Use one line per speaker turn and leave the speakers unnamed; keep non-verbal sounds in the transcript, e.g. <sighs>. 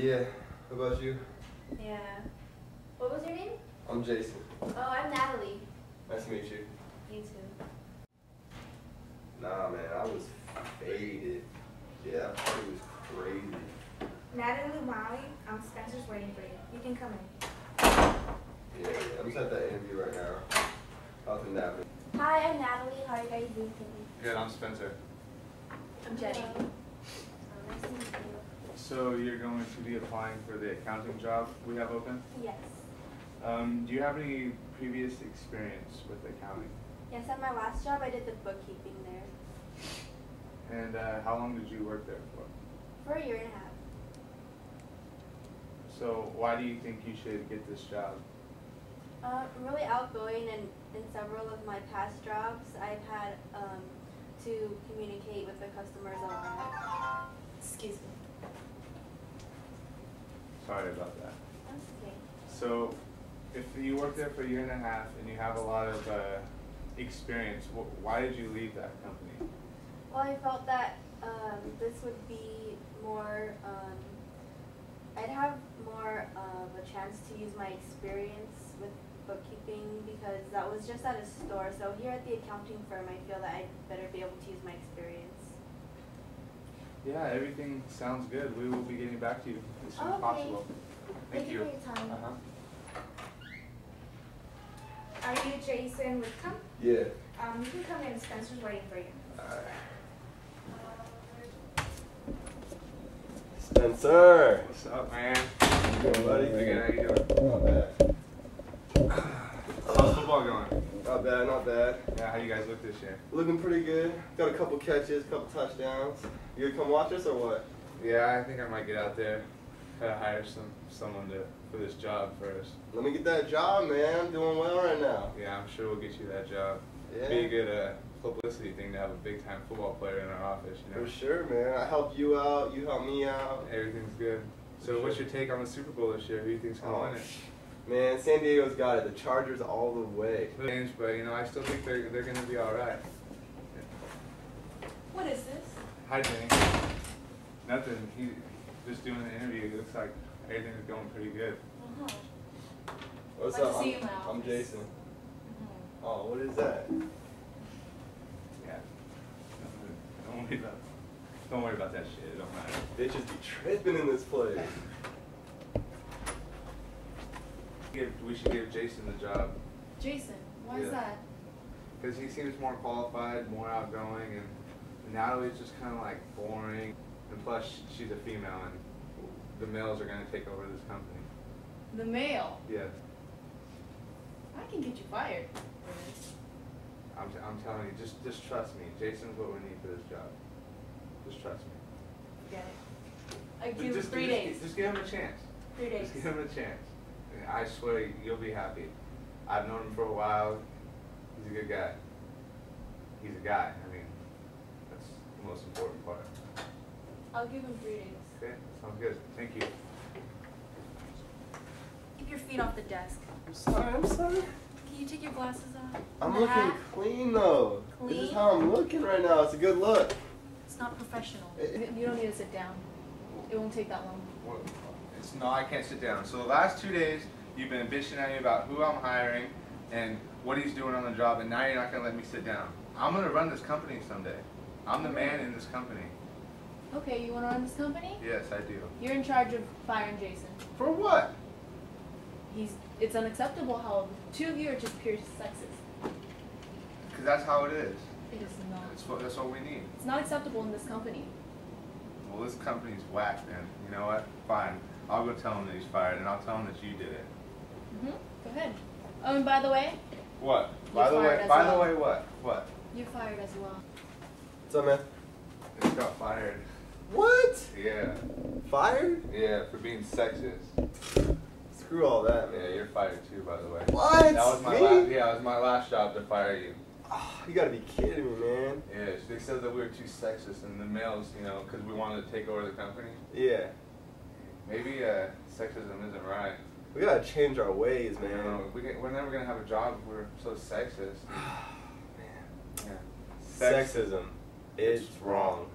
Yeah. How about you?
Yeah. What was your name?
I'm Jason.
Oh, I'm Natalie.
Nice to meet you.
You too.
Nah, man, I was faded. Yeah, that party was crazy.
Natalie Molly, um, Spencer's waiting for you. You can come in.
Yeah, yeah. I'm just at that interview right now. How's it happening?
Hi, I'm Natalie. How are you guys doing today?
Good, I'm Spencer.
I'm Jenny. Oh, nice to meet you.
So you're going to be applying for the accounting job we have open?
Yes.
Um, do you have any previous experience with accounting?
Yes, at my last job, I did the bookkeeping there
And uh, how long did you work there for?
for a year and a half.
So why do you think you should get this job?
Uh, I'm really outgoing, and in several of my past jobs, I've had um, to communicate with the customers a lot.
Excuse me.
Sorry about that.
That's okay.
So if you worked there for a year and a half and you have a lot of uh, experience, wh- why did you leave that company?
Well, I felt that um, this would be more, um, I'd have more of a chance to use my experience with bookkeeping because that was just at a store. So here at the accounting firm, I feel that I'd better be able to use my experience.
Yeah, everything sounds good. We will be getting back to you as soon as possible. Thank,
Thank you for your time.
Uh-huh.
Are you Jason Whitcomb?
Yeah.
Um, you can come in. Spencer's waiting for you.
Alright. Spencer!
What's up, man?
Good, buddy.
Pretty good. How you doing?
Not bad.
How's football going?
Not bad, not bad.
Yeah, how you guys look this year?
Looking pretty good. Got a couple catches, couple touchdowns. You gonna come watch us or what?
Yeah, I think I might get out there. Gotta hire some someone to for this job first.
Let me get that job, man. I'm doing well right now.
Yeah, I'm sure we'll get you that job.
Yeah.
Be a good uh, publicity thing to have a big time football player in our office. You know,
For sure, man. I help you out, you help me out.
everything's good. So, what's your take on the Super Bowl this year? Who do you think's gonna
Oh,
win it?
Man, San Diego's got it. The Chargers all the way.
Change, but you know, I still think they're they're gonna be all right.
What is this?
Hi, Jenny. Nothing. He just doing an interview. It looks like everything's going pretty good.
Uh-huh.
What's
Like
up?
to see
I'm,
you in
I'm. Jason.
Mm-hmm.
Oh, what is that?
Yeah. Don't worry about. Don't worry about that shit. It don't matter.
Bitches be tripping in this place.
Give, we should give Jason the job
Jason, why
Yeah.
is that?
because he seems more qualified, more outgoing, and Natalie's just kind of like boring. And plus, she's a female, and the males are gonna take over this company.
The male?
Yes,
I can get you fired.
I'm, t- I'm telling you, just just trust me. Jason's what we need for this job. Just trust me.
Get it. I
Just-
give
just,
three
just,
days.
Just give him a chance.
Three days.
Just give him a chance. And I swear you'll be happy. I've known him for a while. He's a good guy. He's a guy. I mean, that's the most important part.
I'll give him three days.
Okay, sounds good. Thank you.
Keep your feet off the desk.
I'm sorry, I'm sorry.
Can you take your glasses off?
I'm
The
looking
hat?
clean though. Clean? This is how I'm looking right now. It's a good look.
It's not professional.
Eh.
You don't need to sit down. It won't take that long.
What- It's no, I can't sit down. So the last two days, you've been bitching at me about who I'm hiring and what he's doing on the job, and now you're not gonna let me sit down. I'm gonna run this company someday. I'm the man in this company.
Okay, you want to run this company?
Yes, I do.
You're in charge of firing Jason.
For what?
He's. It's unacceptable how two of you are just pure sexist.
Because that's how it is.
It is not.
That's what, that's what we need.
It's not acceptable in this company.
Well, this company's whack, man. You know what? Fine. I'll go tell him that he's fired, and I'll tell him that you did it.
Mm Mhm. Go ahead. Oh, and by the way,
What?
You're
by the way, by
well.
the way, what? What?
you're fired as well.
What's up, man?
Just got fired.
What?
Yeah.
Fired?
Yeah, for being sexist.
Screw all that, man.
Yeah,
man.
you're fired too, by the way.
What?
That was my
Me?
last. Yeah, that was my last job to fire you.
Ah, you gotta be kidding me, man.
Yeah, they said that we were too sexist, and the males, you know, because we wanted to take over the company.
Yeah.
Maybe uh, sexism isn't right.
We gotta change our ways, man.
know. We we're never gonna have a job if we're so sexist. <sighs>
man.
Yeah.
Sexism is wrong.